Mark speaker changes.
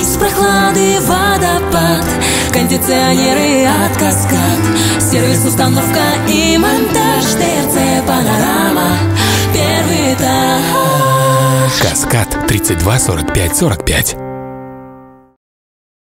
Speaker 1: Из прохлады водопад Кондиционеры от каскад Сервис, установка и монтаж ТРЦ Панорама Первый этаж
Speaker 2: Каскад 32 45 45.